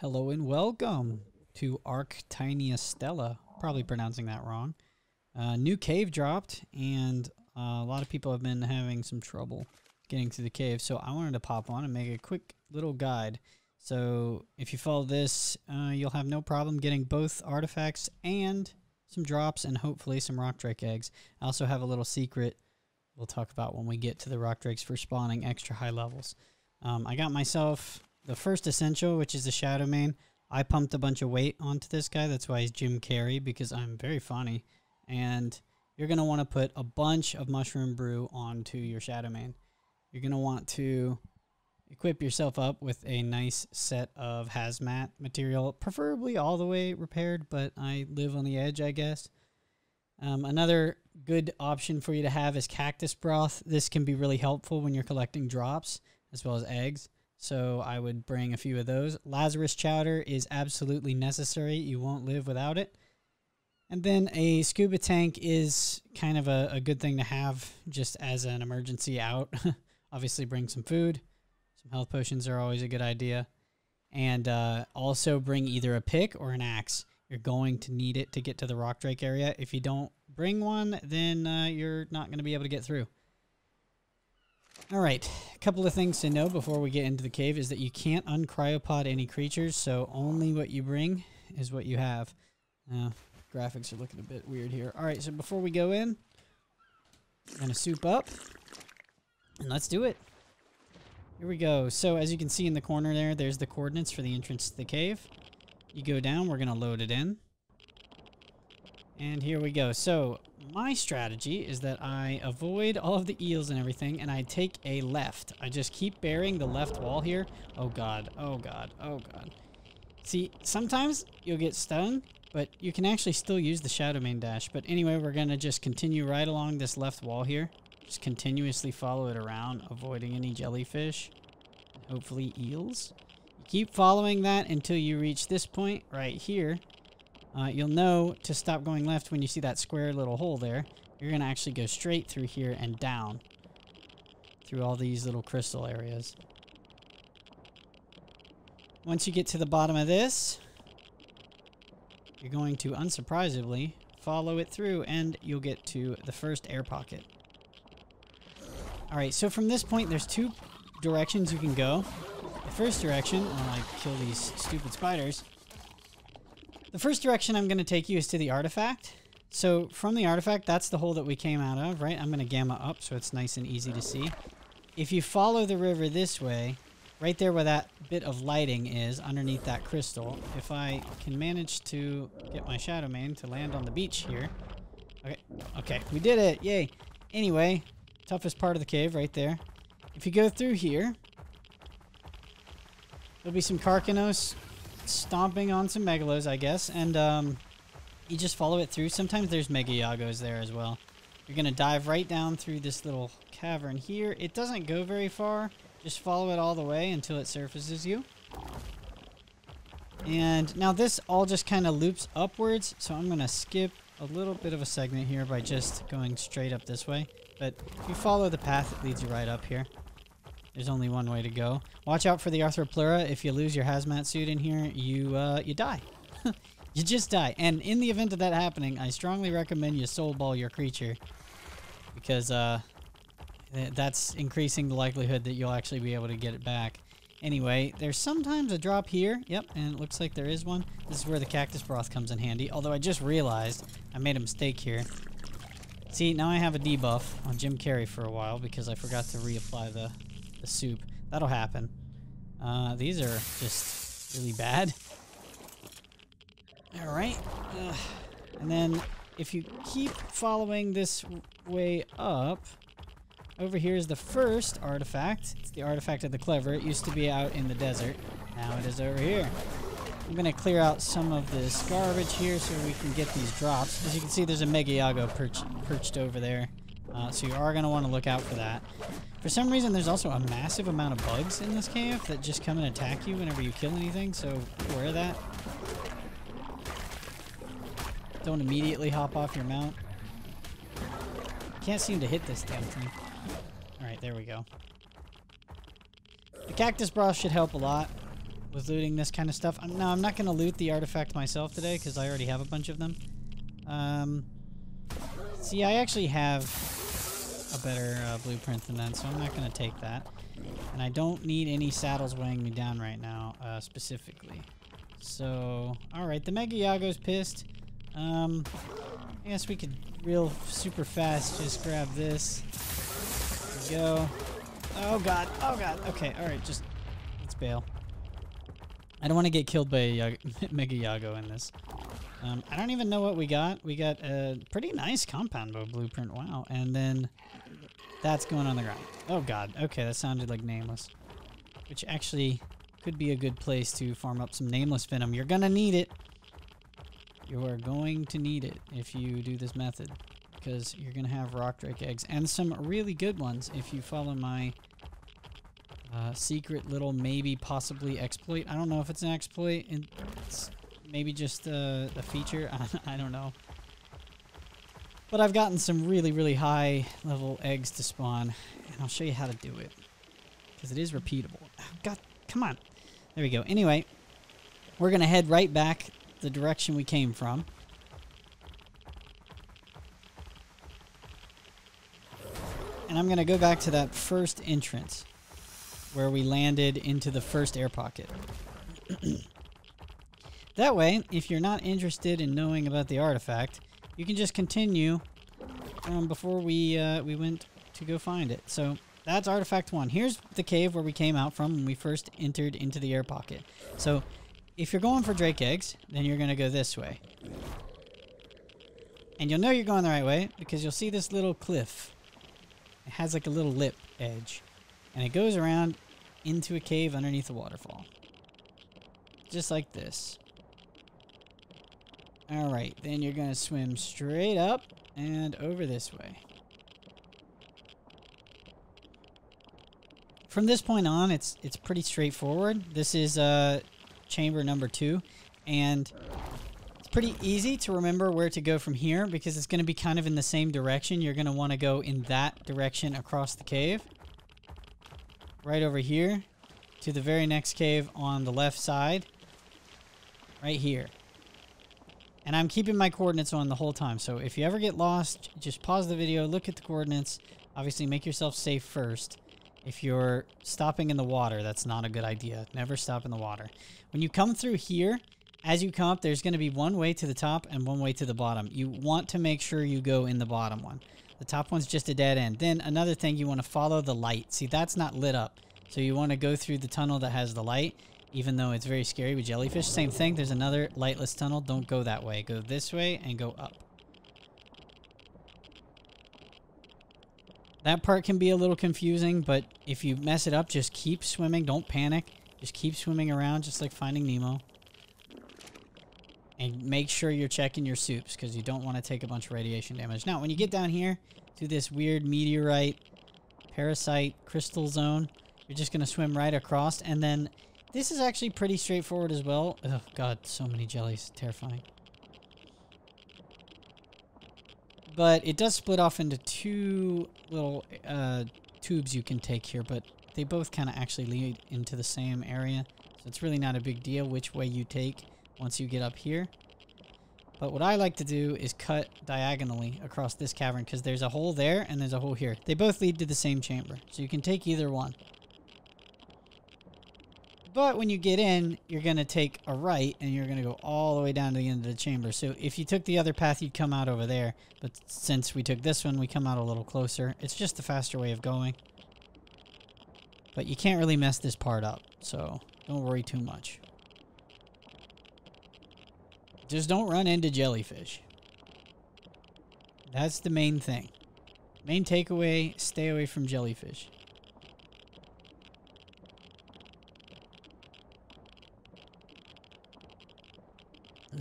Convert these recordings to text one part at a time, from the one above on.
Hello and welcome to Ark Arctinia Stella. Probably pronouncing that wrong. Uh, new cave dropped, and uh, a lot of people have been having some trouble getting to the cave. So I wanted to pop on and make a quick little guide. So if you follow this, uh, you'll have no problem getting both artifacts and some drops and hopefully some rock drake eggs. I also have a little secret we'll talk about when we get to the rock drakes for spawning extra high levels. Um, I got myself the first essential, which is the Shadowmane. I pumped a bunch of weight onto this guy. That's why he's Jim Carrey, because I'm very funny. And you're going to want to put a bunch of Mushroom Brew onto your Shadowmane. You're going to want to equip yourself up with a nice set of hazmat material, preferably all the way repaired, but I live on the edge, I guess. Um, another good option for you to have is cactus broth. This can be really helpful when you're collecting drops as well as eggs. So I would bring a few of those. Lazarus chowder is absolutely necessary. You won't live without it. And then a scuba tank is kind of a, a good thing to have just as an emergency out. Obviously, bring some food. Some health potions are always a good idea. And uh, also bring either a pick or an axe. You're going to need it to get to the rock drake area. If you don't bring one, then uh, you're not going to be able to get through. All right, a couple of things to know before we get into the cave is that you can't uncryopod any creatures, so only what you bring is what you have. Uh, graphics are looking a bit weird here. All right, so before we go in, I'm going to soup up, and let's do it. Here we go. So as you can see in the corner there, there's the coordinates for the entrance to the cave. You go down, we're going to load it in. And here we go. So my strategy is that I avoid all of the eels and everything, and I take a left. I just keep burying the left wall here. Oh god, oh god, oh god. See, sometimes you'll get stung, but you can actually still use the Shadowmane dash. But anyway, we're going to just continue right along this left wall here. Just continuously follow it around, avoiding any jellyfish. Hopefully eels. keep following that until you reach this point right here. Uh, you'll know to stop going left when you see that square little hole there. You're going to actually go straight through here and down through all these little crystal areas. Once you get to the bottom of this, you're going to, unsurprisingly, follow it through and you'll get to the first air pocket. Alright, so from this point, there's two directions you can go. The first direction, I kill these stupid spiders, the first direction I'm going to take you is to the artifact. So from the artifact, that's the hole that we came out of, right? I'm going to gamma up so it's nice and easy to see. If you follow the river this way, right there where that bit of lighting is underneath that crystal, if I can manage to get my Shadowmane to land on the beach here. Okay, okay, we did it, yay. Anyway, toughest part of the cave right there. If you go through here, there'll be some Karkinos stomping on some Megalos, I guess, and um, you just follow it through. Sometimes there's Mega Yagos there as well. You're going to dive right down through this little cavern here. It doesn't go very far. Just follow it all the way until it surfaces you. And now this all just kind of loops upwards, so I'm going to skip a little bit of a segment here by just going straight up this way. But if you follow the path, it leads you right up here. There's only one way to go. Watch out for the Arthropleura. If you lose your hazmat suit in here, you uh, you die. you just die. And in the event of that happening, I strongly recommend you soul ball your creature. Because uh, that's increasing the likelihood that you'll actually be able to get it back. Anyway, there's sometimes a drop here. Yep, and it looks like there is one. This is where the cactus broth comes in handy. Although I just realized I made a mistake here. See, now I have a debuff on Jim Carrey for a while because I forgot to reapply the the soup. That'll happen. Uh, these are just really bad. Alright. Uh, and then if you keep following this way up, over here is the first artifact. It's the artifact of the clever. It used to be out in the desert. Now it is over here. I'm going to clear out some of this garbage here so we can get these drops. As you can see, there's a Mega Yago perch perched over there. Uh, so you are going to want to look out for that. For some reason, there's also a massive amount of bugs in this cave that just come and attack you whenever you kill anything, so of that. Don't immediately hop off your mount. Can't seem to hit this damn thing. Alright, there we go. The cactus broth should help a lot. with looting this kind of stuff. I'm, no, I'm not going to loot the artifact myself today because I already have a bunch of them. Um, see, I actually have a better uh, blueprint than that, so I'm not going to take that. And I don't need any saddles weighing me down right now, uh, specifically. So, alright, the Mega Yago's pissed. Um, I guess we could real super fast just grab this. Go. Oh god, oh god. Okay, alright, just let's bail. I don't want to get killed by a Mega Yago in this. Um, I don't even know what we got. We got a pretty nice compound bow blueprint. Wow. And then that's going on the ground. Oh god. Okay, that sounded like nameless. Which actually could be a good place to farm up some nameless venom. You're gonna need it. You are going to need it if you do this method. Because you're gonna have rock drake eggs. And some really good ones if you follow my uh, secret little maybe possibly exploit. I don't know if it's an exploit. It's maybe just a, a feature. I don't know. But I've gotten some really, really high level eggs to spawn. And I'll show you how to do it. Because it is repeatable. Oh, God, come on. There we go. Anyway, we're going to head right back the direction we came from. And I'm going to go back to that first entrance where we landed into the first air pocket. that way, if you're not interested in knowing about the artifact, you can just continue um, before we uh, we went to go find it. So that's artifact one. Here's the cave where we came out from when we first entered into the air pocket. So if you're going for drake eggs, then you're going to go this way. And you'll know you're going the right way because you'll see this little cliff. It has like a little lip edge. And it goes around into a cave underneath a waterfall. Just like this. Alright, then you're going to swim straight up and over this way. From this point on, it's it's pretty straightforward. This is uh, chamber number two, and it's pretty easy to remember where to go from here because it's going to be kind of in the same direction. You're going to want to go in that direction across the cave right over here to the very next cave on the left side. Right here. And I'm keeping my coordinates on the whole time. So if you ever get lost, just pause the video, look at the coordinates. Obviously, make yourself safe first. If you're stopping in the water, that's not a good idea. Never stop in the water. When you come through here, as you come up, there's going to be one way to the top and one way to the bottom. You want to make sure you go in the bottom one. The top one's just a dead end. Then another thing, you want to follow the light. See, that's not lit up. So you want to go through the tunnel that has the light, even though it's very scary with jellyfish. Same thing, there's another lightless tunnel. Don't go that way. Go this way and go up. That part can be a little confusing, but if you mess it up, just keep swimming. Don't panic. Just keep swimming around, just like Finding Nemo. And make sure you're checking your soups, because you don't want to take a bunch of radiation damage. Now, when you get down here to this weird meteorite, parasite, crystal zone, you're just going to swim right across, and then this is actually pretty straightforward as well. Oh, God, so many jellies. Terrifying. But it does split off into two little uh, tubes you can take here, but they both kind of actually lead into the same area. So it's really not a big deal which way you take once you get up here. But what I like to do is cut diagonally across this cavern because there's a hole there and there's a hole here. They both lead to the same chamber. So you can take either one. But when you get in, you're going to take a right and you're going to go all the way down to the end of the chamber. So if you took the other path, you'd come out over there. But since we took this one, we come out a little closer. It's just the faster way of going. But you can't really mess this part up, so don't worry too much. Just don't run into jellyfish. That's the main thing. Main takeaway, stay away from jellyfish.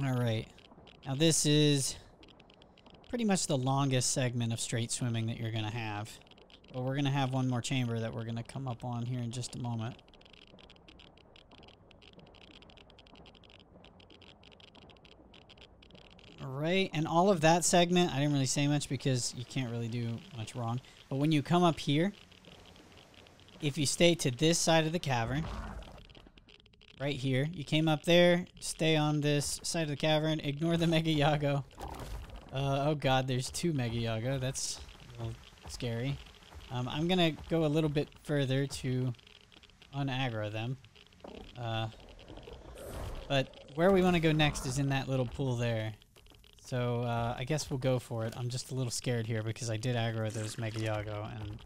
Alright. Now this is pretty much the longest segment of straight swimming that you're going to have. But we're going to have one more chamber that we're going to come up on here in just a moment. Alright, and all of that segment, I didn't really say much because you can't really do much wrong. But when you come up here, if you stay to this side of the cavern, right here. You came up there, stay on this side of the cavern, ignore the Mega Yago. Uh, oh god, there's two Mega Yago. That's a little scary. Um, I'm gonna go a little bit further to unaggro them. Uh, but where we want to go next is in that little pool there. So uh, I guess we'll go for it. I'm just a little scared here because I did aggro those Mega Yago and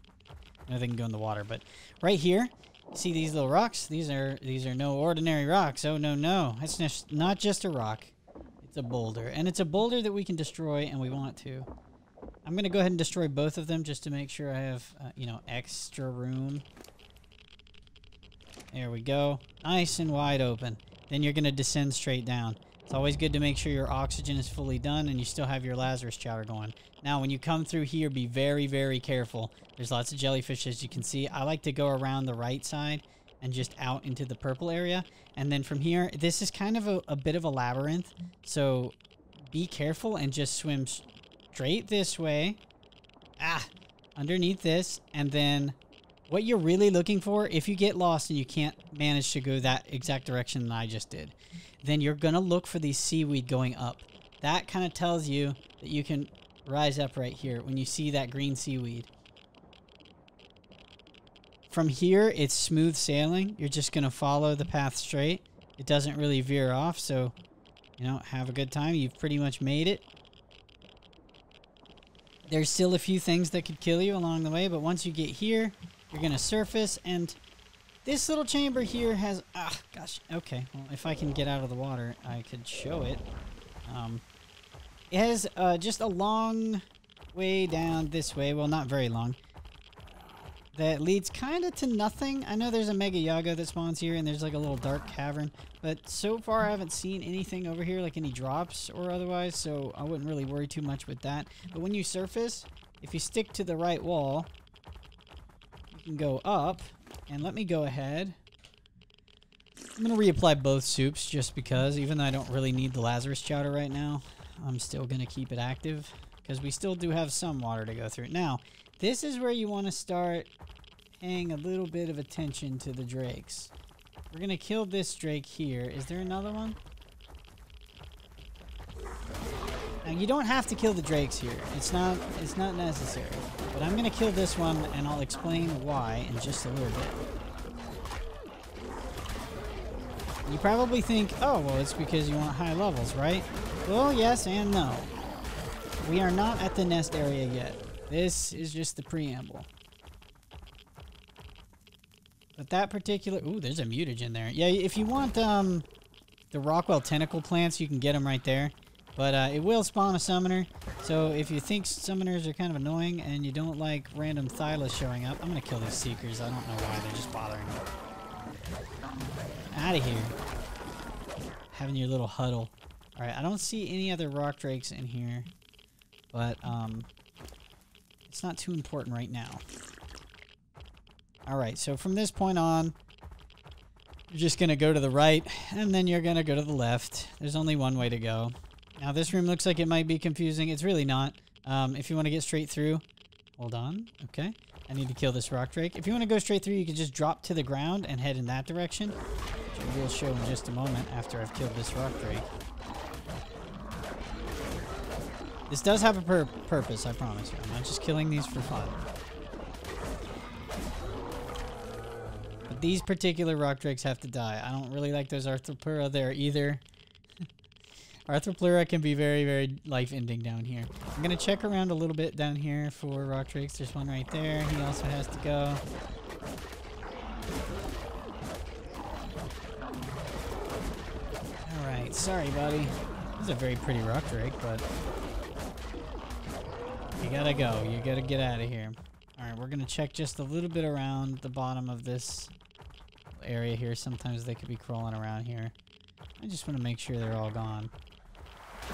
I they can go in the water. But right here, see these little rocks? These are these are no ordinary rocks. Oh no no, it's not just a rock. It's a boulder, and it's a boulder that we can destroy, and we want to. I'm gonna go ahead and destroy both of them just to make sure I have uh, you know extra room. There we go, nice and wide open. Then you're gonna descend straight down. It's always good to make sure your oxygen is fully done and you still have your Lazarus chowder going. Now, when you come through here, be very, very careful. There's lots of jellyfish, as you can see. I like to go around the right side and just out into the purple area. And then from here, this is kind of a, a bit of a labyrinth. So be careful and just swim straight this way. Ah, underneath this. And then what you're really looking for, if you get lost and you can't manage to go that exact direction that I just did, then you're going to look for these seaweed going up. That kind of tells you that you can rise up right here when you see that green seaweed. From here, it's smooth sailing. You're just going to follow the path straight. It doesn't really veer off, so, you know, have a good time. You've pretty much made it. There's still a few things that could kill you along the way, but once you get here, you're going to surface, and this little chamber here has... Ah, gosh. Okay. Well, if I can get out of the water, I could show it. Um, it has uh, just a long way down this way. Well, not very long. That leads kind of to nothing. I know there's a Mega Yaga that spawns here, and there's like a little dark cavern. But so far, I haven't seen anything over here, like any drops or otherwise, so I wouldn't really worry too much with that. But when you surface, if you stick to the right wall, go up and let me go ahead. I'm going to reapply both soups just because, even though I don't really need the Lazarus chowder right now, I'm still going to keep it active because we still do have some water to go through. Now, this is where you want to start paying a little bit of attention to the drakes. We're going to kill this drake here. Is there another one? Now, you don't have to kill the drakes here. It's not, it's not necessary. But I'm going to kill this one, and I'll explain why in just a little bit. You probably think, oh, well, it's because you want high levels, right? Well, yes and no. We are not at the nest area yet. This is just the preamble. But that particular... Ooh, there's a mutagen there. Yeah, if you want um, the Rockwell tentacle plants, you can get them right there. But uh, it will spawn a summoner. So if you think summoners are kind of annoying and you don't like random Thylas showing up, I'm going to kill these Seekers. I don't know why. They're just bothering me. Out of here. Having your little huddle. Alright, I don't see any other rock drakes in here. But, um... It's not too important right now. Alright, so from this point on, you're just going to go to the right, and then you're going to go to the left. There's only one way to go. Now this room looks like it might be confusing. It's really not. Um, if you want to get straight through, hold on. Okay. I need to kill this rock drake. If you want to go straight through, you can just drop to the ground and head in that direction. Which I will show in just a moment after I've killed this rock drake. This does have a pur purpose, I promise you. I'm not just killing these for fun. But these particular rock drakes have to die. I don't really like those Arthropleura there either. Arthropleura can be very, very life-ending down here. I'm going to check around a little bit down here for rock drakes. There's one right there. He also has to go. Alright, sorry, buddy. This is a very pretty rock drake, but... You gotta go. You gotta get out of here. Alright, we're gonna check just a little bit around the bottom of this area here. Sometimes they could be crawling around here. I just want to make sure they're all gone.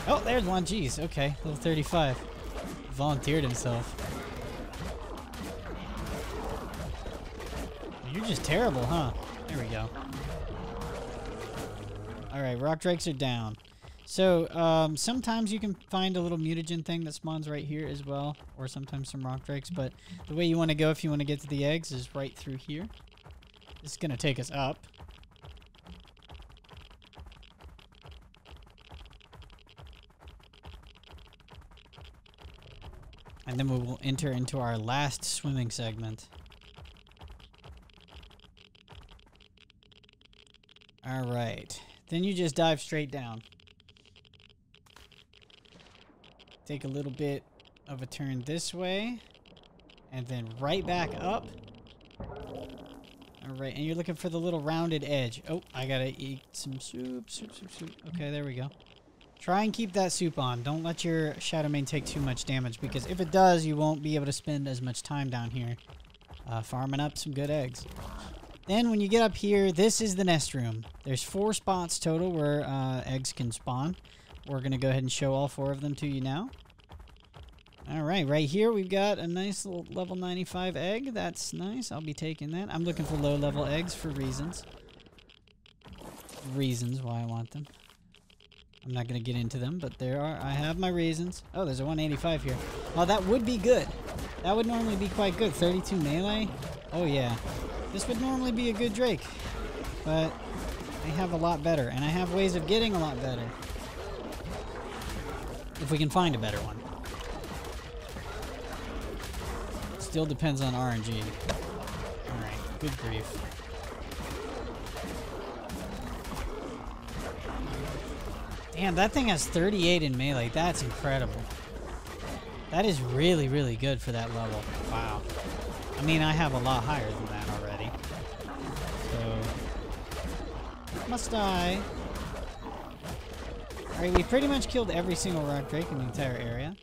Oh, there's one. Jeez. Okay. Level 35. Volunteered himself. You're just terrible, huh? There we go. Alright, rock drakes are down. So, um, sometimes you can find a little mutagen thing that spawns right here as well. Or sometimes some rock drakes. But the way you want to go if you want to get to the eggs is right through here. This is going to take us up. And then we will enter into our last swimming segment. Alright. Then you just dive straight down. Take a little bit of a turn this way. And then right back up. Alright, and you're looking for the little rounded edge. Oh, I gotta eat some soup, soup, soup, soup. Okay, there we go. Try and keep that soup on. Don't let your Shadowmane take too much damage, because if it does, you won't be able to spend as much time down here uh, farming up some good eggs. Then when you get up here, this is the nest room. There's four spots total where uh, eggs can spawn. We're going to go ahead and show all four of them to you now. Alright, right here we've got a nice little level 95 egg. That's nice. I'll be taking that. I'm looking for low level eggs for reasons. Reasons why I want them. I'm not going to get into them, but there are. I have my reasons. Oh, there's a 185 here. Oh, that would be good. That would normally be quite good. 32 melee? Oh, yeah. This would normally be a good Drake, but I have a lot better, and I have ways of getting a lot better. If we can find a better one. Still depends on RNG. Alright, good grief. Damn, that thing has 38 in melee. That's incredible. That is really, really good for that level. Wow. I mean, I have a lot higher than that already. So... Must die. Alright, we pretty much killed every single rock drake in the entire area.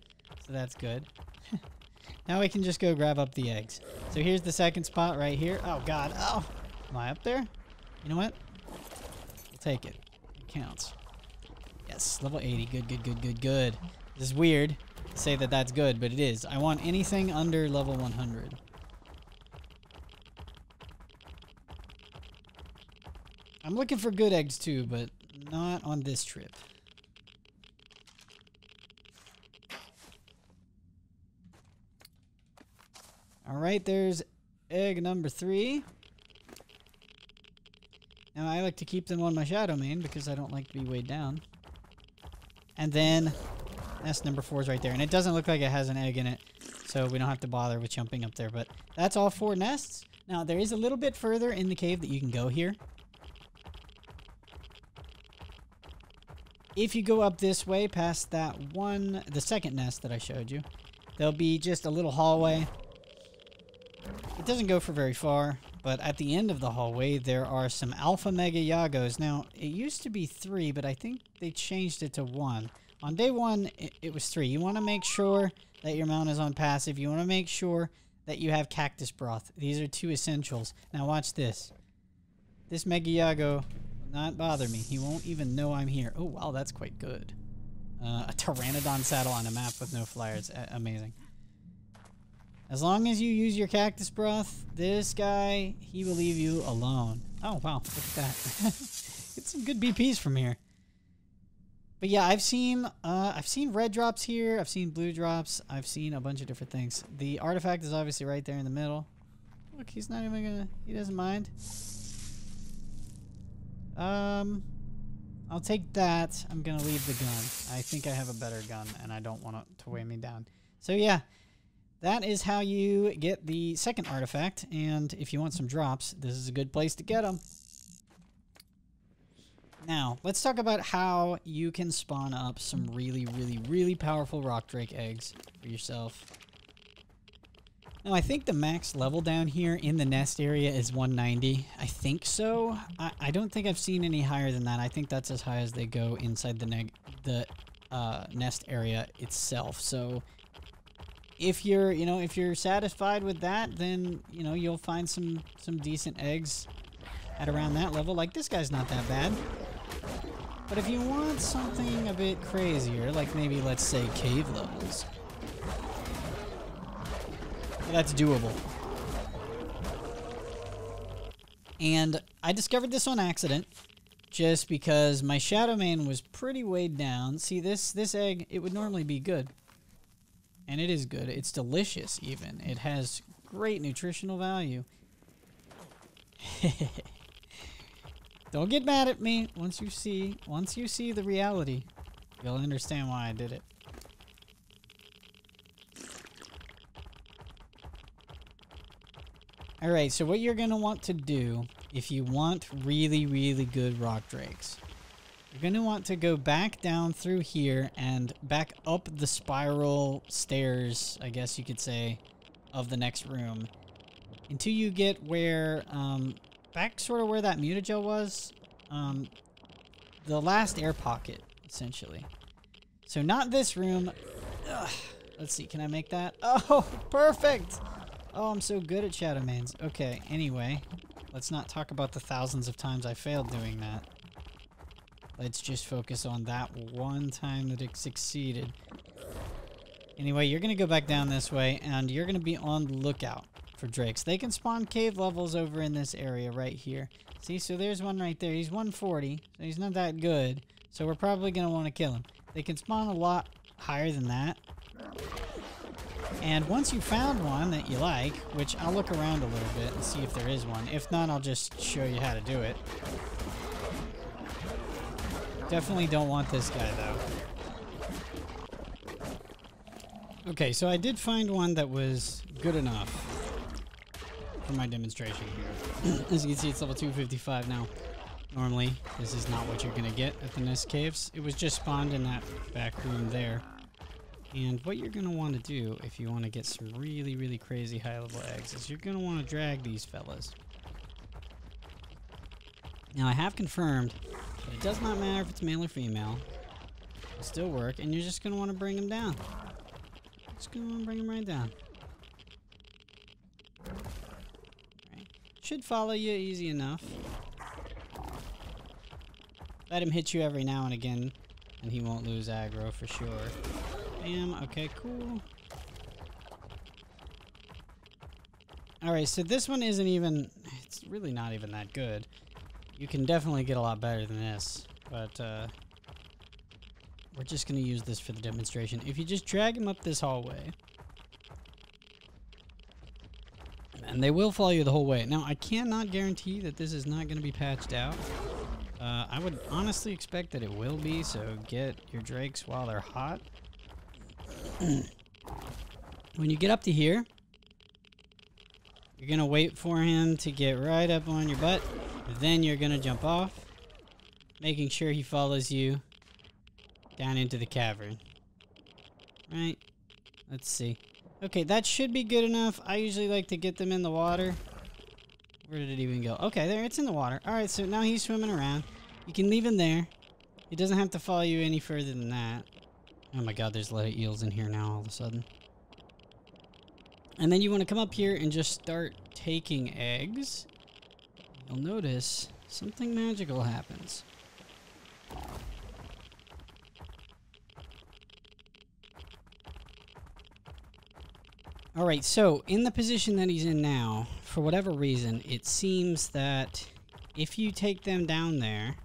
So that's good. now we can just go grab up the eggs. So here's the second spot right here. Oh god. Oh! Am I up there? You know what? We'll take it. It counts. Yes, level 80. Good, good, good, good, good. This is weird to say that that's good, but it is. I want anything under level 100. I'm looking for good eggs too, but not on this trip. Alright, there's egg number three. Now, I like to keep them on my Shadowmane because I don't like to be weighed down. And then, nest number four is right there. And it doesn't look like it has an egg in it, so we don't have to bother with jumping up there. But that's all four nests. Now, there is a little bit further in the cave that you can go here. If you go up this way past that one, the second nest that I showed you, there'll be just a little hallway. It doesn't go for very far, but at the end of the hallway, there are some Alpha Mega Yagos. Now, it used to be three, but I think they changed it to one. On day one, it, it was three. You want to make sure that your mount is on passive. You want to make sure that you have Cactus Broth. These are two essentials. Now watch this. This Mega Yago will not bother me. He won't even know I'm here. Oh, wow, that's quite good. Uh, a Pteranodon saddle on a map with no flyers. A amazing. As long as you use your cactus broth, this guy, he will leave you alone. Oh, wow, look at that. Get some good BPs from here. But yeah, I've seen uh, I've seen red drops here. I've seen blue drops. I've seen a bunch of different things. The artifact is obviously right there in the middle. Look, he's not even gonna. He doesn't mind. Um, I'll take that. I'm to leave the gun. I think I have a better gun, and I don't want it to weigh me down. So yeah, that is how you get the second artifact, and if you want some drops, this is a good place to get them. Now, let's talk about how you can spawn up some really, really, really powerful rock drake eggs for yourself. Now, I think the max level down here in the nest area is 190. I think so. I, I don't think I've seen any higher than that. I think that's as high as they go inside the, the uh, nest area itself. So if you're, you know, if you're satisfied with that, then, you know, you'll find some, some decent eggs at around that level. Like, this guy's not that bad. But if you want something a bit crazier, like maybe, let's say, cave levels, that's doable. And I discovered this on accident just because my Shadowmane was pretty weighed down. See, this, this egg, it would normally be good and it is good. It's delicious, even. It has great nutritional value. Don't get mad at me. Once you see, once you see the reality, you'll understand why I did it. All right, so what you're going to want to do if you want really, really good rock drakes you're going to want to go back down through here and back up the spiral stairs, I guess you could say, of the next room until you get where, um, back sort of where that mutagel was, um, the last air pocket, essentially. So not this room. Ugh. Let's see, can I make that? Oh, perfect! Oh, I'm so good at Shadowmanes. Okay, anyway, let's not talk about the thousands of times I failed doing that. Let's just focus on that one time that it succeeded. Anyway, you're going to go back down this way, and you're going to be on lookout for drakes. They can spawn cave levels over in this area right here. See, so there's one right there. He's 140, so he's not that good. So we're probably going to want to kill him. They can spawn a lot higher than that. And once you found one that you like, which I'll look around a little bit and see if there is one. If not, I'll just show you how to do it. Definitely don't want this guy, though. Okay, so I did find one that was good enough for my demonstration here. As you can see, it's level 255 now. Normally, this is not what you're going to get at the Nest Caves. It was just spawned in that back room there. And what you're going to want to do if you want to get some really, really crazy high-level eggs is you're going to want to drag these fellas. Now, I have confirmed that it does not matter if it's male or female. It'll still work, and you're just want to bring them down. Just want to bring them right down. Right. Should follow you easy enough. Let him hit you every now and again, and he won't lose aggro for sure. Bam, okay, cool. Alright, so this one isn't even, it's really not even that good. You can definitely get a lot better than this, but uh, we're just going to use this for the demonstration. If you just drag him up this hallway, and they will follow you the whole way. Now, I cannot guarantee that this is not going to be patched out. Uh, I would honestly expect that it will be, so get your drakes while they're hot. when you get up to here, you're going to wait for him to get right up on your butt. Then you're going to jump off, making sure he follows you down into the cavern. Right? Let's see. Okay, that should be good enough. I usually like to get them in the water. Where did it even go? Okay, there, it's in the water. Alright, so now he's swimming around. You can leave him there. He doesn't have to follow you any further than that. Oh my god, there's a lot of eels in here now all of a sudden. And then you want to come up here and just start taking eggs. You'll notice something magical happens. Alright, so in the position that he's in now, for whatever reason, it seems that if you take them down there,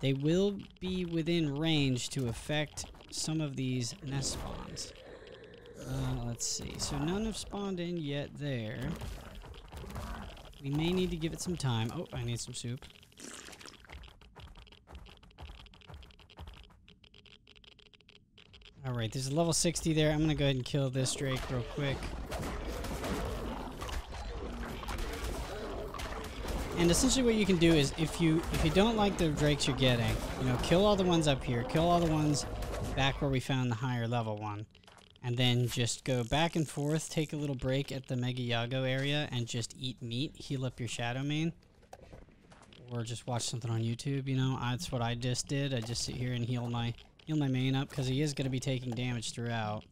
they will be within range to affect some of these nest spawns. Uh, let's see. So none have spawned in yet there. We may need to give it some time. Oh, I need some soup. Alright, there's a level 60 there. I'm going to go ahead and kill this drake real quick. And essentially what you can do is if you if you don't like the drakes you're getting, you know, kill all the ones up here, kill all the ones back where we found the higher level one. And then just go back and forth, take a little break at the Mega Yago area, and just eat meat, heal up your Shadowmane. Or just watch something on YouTube, you know? That's what I just did. I just sit here and heal my heal my main up, because he is going to be taking damage throughout.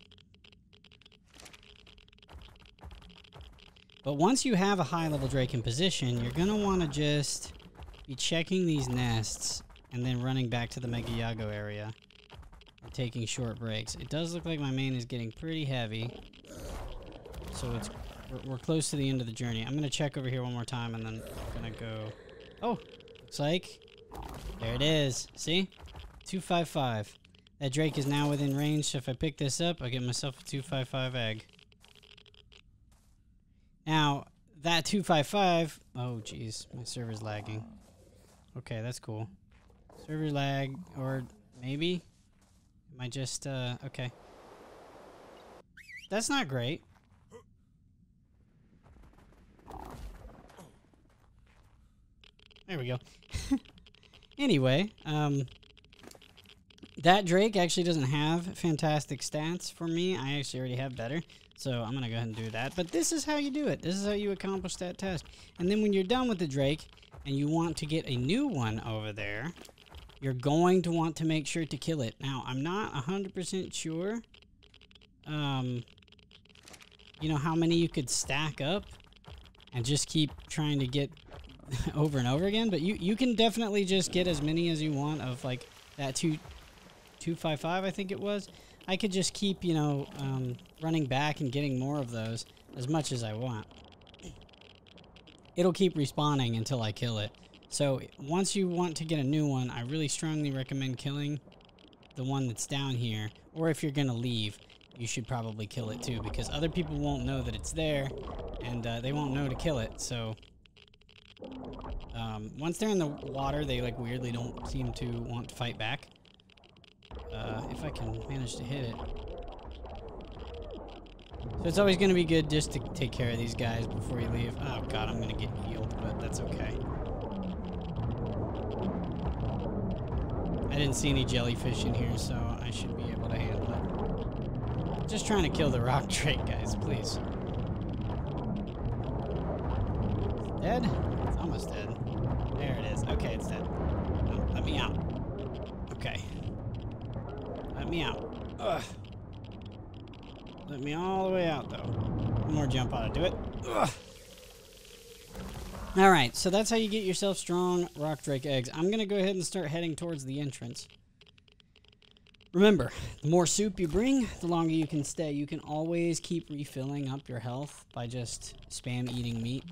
But once you have a high level Drake in position, you're going to want to just be checking these nests and then running back to the Mega Yago area taking short breaks. It does look like my main is getting pretty heavy. So it's we're, we're close to the end of the journey. I'm going to check over here one more time and then I'm going to go... Oh, looks like... There it is. See? 255. That Drake is now within range, so if I pick this up, I get myself a 255 egg. Now, that 255... Oh, jeez. My server's lagging. Okay, that's cool. Server lag, or maybe? Am I just, uh, okay. That's not great. There we go. anyway, um, that Drake actually doesn't have fantastic stats for me. I actually already have better. So I'm going to go ahead and do that. But this is how you do it. This is how you accomplish that task. And then when you're done with the Drake and you want to get a new one over there, you're going to want to make sure to kill it. Now, I'm not 100% sure, um, you know, how many you could stack up and just keep trying to get over and over again. But you, you can definitely just get as many as you want of, like, that two, 255, I think it was. I could just keep, you know, um, running back and getting more of those as much as I want. It'll keep respawning until I kill it. So once you want to get a new one, I really strongly recommend killing the one that's down here. Or if you're going to leave, you should probably kill it too because other people won't know that it's there and uh, they won't know to kill it. So um, once they're in the water, they like weirdly don't seem to want to fight back. Uh, if I can manage to hit it. So it's always going to be good just to take care of these guys before you leave. Oh god, I'm going to get healed, but that's okay. I didn't see any jellyfish in here, so I should be able to handle it. Just trying to kill the rock drake, guys, please. Dead? It's almost dead. There it is. Okay, it's dead. Oh, let me out. Okay. Let me out. Ugh. Let me all the way out, though. One more jump ought to do it. Ugh. All right, so that's how you get yourself strong rock drake eggs. I'm going to go ahead and start heading towards the entrance. Remember, the more soup you bring, the longer you can stay. You can always keep refilling up your health by just spam eating meat.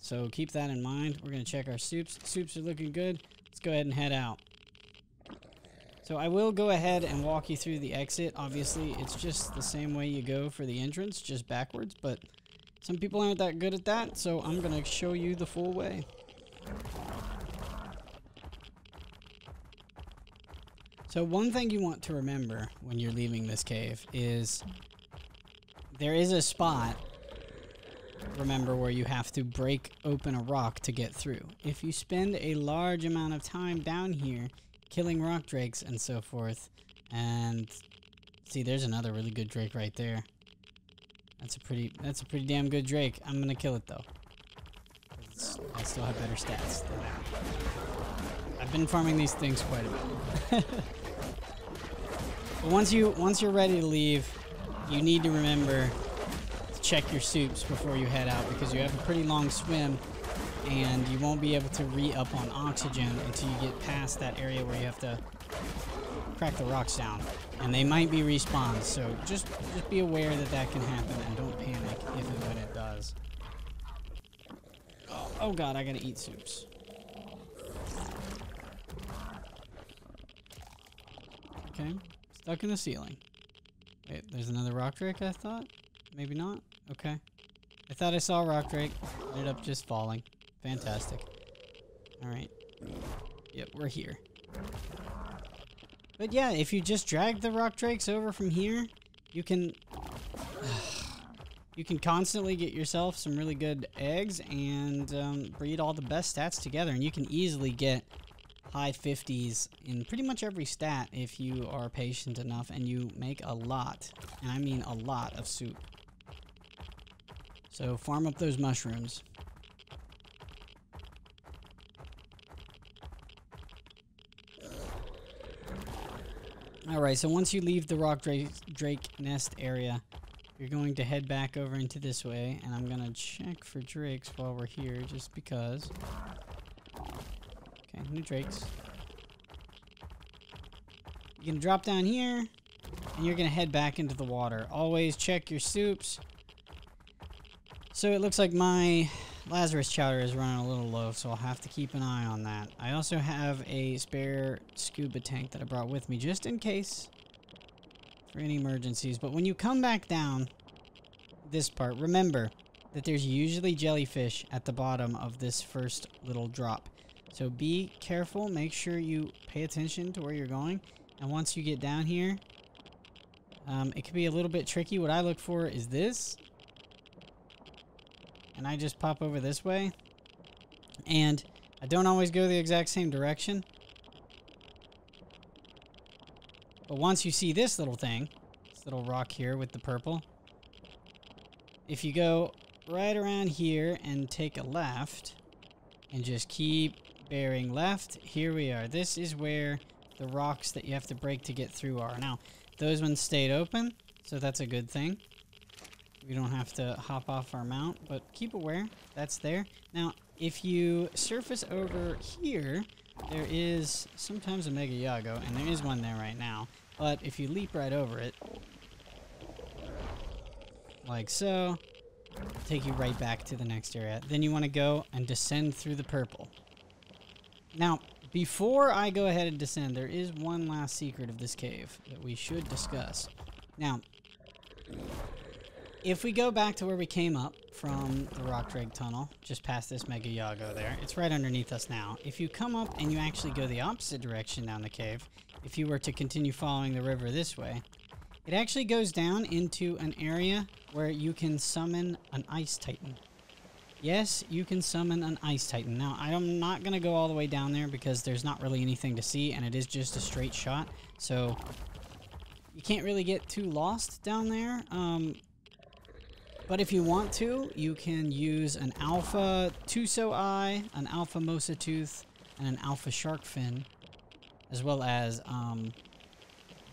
So keep that in mind. We're going to check our soups. Soups are looking good. Let's go ahead and head out. So I will go ahead and walk you through the exit. Obviously, it's just the same way you go for the entrance, just backwards, but some people aren't that good at that, so I'm to show you the full way. So one thing you want to remember when you're leaving this cave is there is a spot, remember, where you have to break open a rock to get through. If you spend a large amount of time down here, killing rock drakes and so forth. And see, there's another really good drake right there. That's a pretty, that's a pretty damn good drake. I'm gonna kill it though. I still have better stats than that. I've been farming these things quite a bit. but once you, once you're ready to leave, you need to remember to check your soups before you head out because you have a pretty long swim and you won't be able to re-up on oxygen until you get past that area where you have to crack the rocks down. And they might be respawns, so just, just be aware that that can happen and don't panic if and when it does. Oh, oh god, I gotta eat soups. Okay, stuck in the ceiling. Wait, there's another rock drake I thought? Maybe not? Okay. I thought I saw a rock drake. Ended up just falling. Fantastic. Alright. Yep, we're here. But yeah, if you just drag the rock drakes over from here, you can... you can constantly get yourself some really good eggs and um, breed all the best stats together. And you can easily get high 50s in pretty much every stat if you are patient enough and you make a lot. And I mean a lot of soup. So farm up those mushrooms. Alright, so once you leave the rock drake, drake nest area, you're going to head back over into this way, and I'm going to check for drakes while we're here, just because. Okay, new drakes. You can drop down here, and you're going to head back into the water. Always check your soups. So it looks like my Lazarus chowder is running a little low, so I'll have to keep an eye on that. I also have a spare scuba tank that I brought with me just in case for any emergencies. But when you come back down this part, remember that there's usually jellyfish at the bottom of this first little drop. So be careful, make sure you pay attention to where you're going. And once you get down here, um, it can be a little bit tricky. What I look for is this and I just pop over this way. And I don't always go the exact same direction. But once you see this little thing, this little rock here with the purple, if you go right around here and take a left and just keep bearing left, here we are. This is where the rocks that you have to break to get through are. Now, those ones stayed open, so that's a good thing. We don't have to hop off our mount, but keep aware, that's there. Now, if you surface over here, there is sometimes a Mega Yago, and there is one there right now. But if you leap right over it, like so, take you right back to the next area. Then you want to go and descend through the purple. Now, before I go ahead and descend, there is one last secret of this cave that we should discuss. Now, if we go back to where we came up from the rock drag tunnel, just past this Mega Yago there, it's right underneath us now. If you come up and you actually go the opposite direction down the cave, if you were to continue following the river this way, it actually goes down into an area where you can summon an Ice Titan. Yes, you can summon an Ice Titan. Now, I'm not going to go all the way down there because there's not really anything to see, and it is just a straight shot. So, you can't really get too lost down there. Um, but if you want to, you can use an Alpha Tuso Eye, an Alpha Mosa Tooth, and an Alpha Shark Fin, as well as um,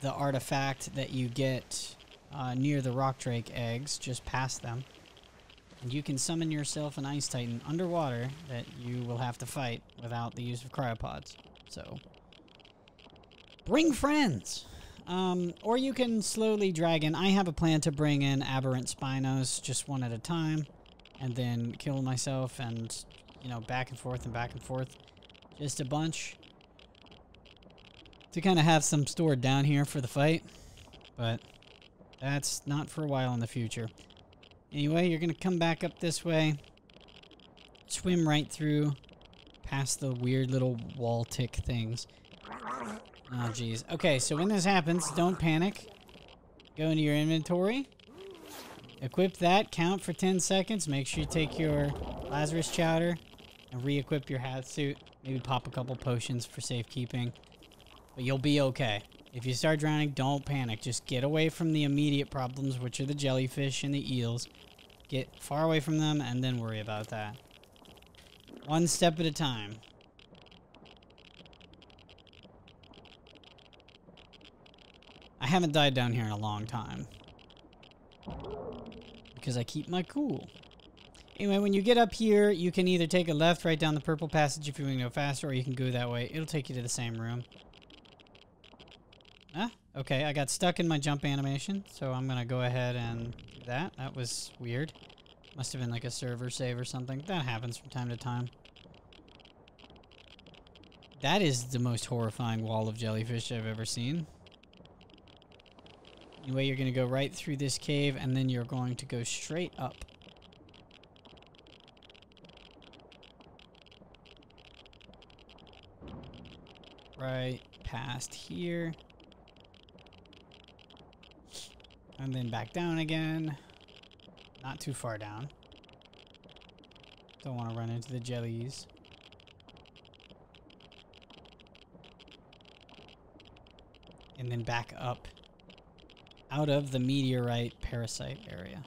the artifact that you get uh, near the Rock Drake eggs, just past them. And you can summon yourself an Ice Titan underwater that you will have to fight without the use of cryopods. So, bring friends! Um, or you can slowly drag in. I have a plan to bring in aberrant Spinos just one at a time, and then kill myself and, you know, back and forth and back and forth. Just a bunch. To kind of have some stored down here for the fight. But that's not for a while in the future. Anyway, you're going to come back up this way. Swim right through. Past the weird little wall tick things. Oh, jeez. Okay, so when this happens, don't panic. Go into your inventory. Equip that. Count for 10 seconds. Make sure you take your Lazarus Chowder and re-equip your hat suit. Maybe pop a couple potions for safekeeping. But you'll be okay. If you start drowning, don't panic. Just get away from the immediate problems, which are the jellyfish and the eels. Get far away from them and then worry about that. One step at a time. Haven't died down here in a long time. Because I keep my cool. Anyway, when you get up here, you can either take a left right down the purple passage if you want to go faster, or you can go that way. It'll take you to the same room. Ah, okay, I got stuck in my jump animation, so I'm gonna go ahead and do that. That was weird. Must have been like a server save or something. That happens from time to time. That is the most horrifying wall of jellyfish I've ever seen. Anyway, you're going to go right through this cave, and then you're going to go straight up. Right past here. And then back down again. Not too far down. Don't want to run into the jellies. And then back up out of the meteorite parasite area.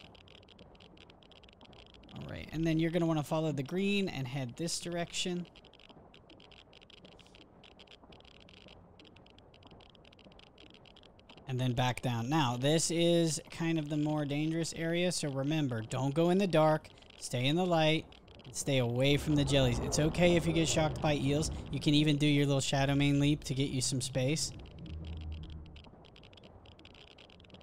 Alright, and then you're going to want to follow the green and head this direction. And then back down. Now, this is kind of the more dangerous area, so remember, don't go in the dark, stay in the light, stay away from the jellies. It's okay if you get shocked by eels. You can even do your little Shadowmane leap to get you some space.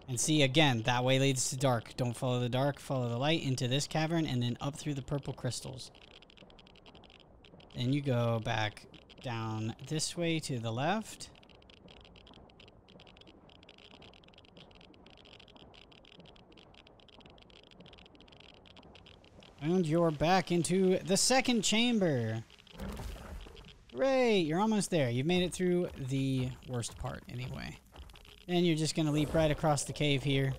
And see, again, that way leads to dark. Don't follow the dark, follow the light into this cavern and then up through the purple crystals. Then you go back down this way to the left. And you're back into the second chamber. Hooray! You're almost there. You've made it through the worst part, anyway. And you're just going to leap right across the cave here.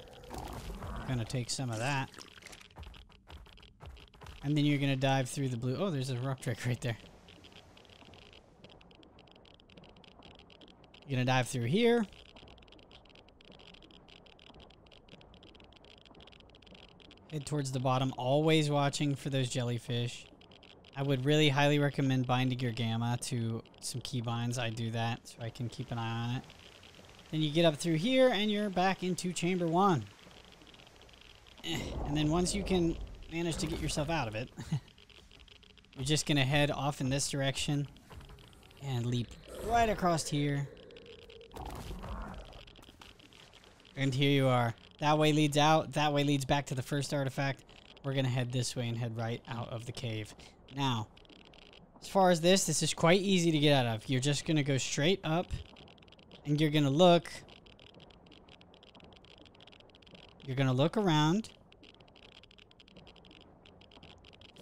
Going to take some of that. And then you're going to dive through the blue... Oh, there's a rock trick right there. You're going to dive through here. Head towards the bottom, always watching for those jellyfish. I would really highly recommend binding your gamma to some keybinds. I do that so I can keep an eye on it. Then you get up through here and you're back into chamber one. And then once you can manage to get yourself out of it, you're just going to head off in this direction and leap right across here. And here you are. That way leads out. That way leads back to the first artifact. We're going to head this way and head right out of the cave. Now, as far as this, this is quite easy to get out of. You're just going to go straight up and you're going to look. You're going to look around.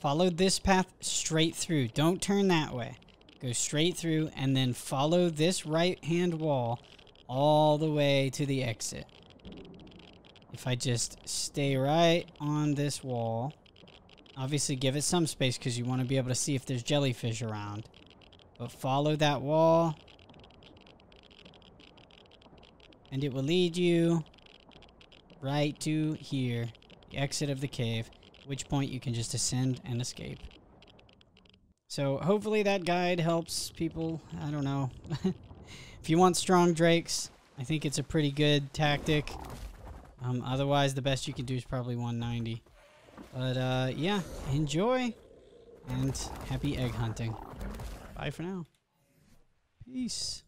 Follow this path straight through. Don't turn that way. Go straight through and then follow this right hand wall all the way to the exit. If I just stay right on this wall, obviously give it some space because you want to be able to see if there's jellyfish around. But follow that wall. And it will lead you right to here, the exit of the cave, which point you can just ascend and escape. So hopefully that guide helps people. I don't know. if you want strong drakes, I think it's a pretty good tactic. Um, otherwise, the best you can do is probably 190. But uh, yeah, enjoy and happy egg hunting. Bye for now. Peace.